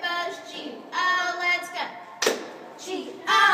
G-O, let's go. G-O.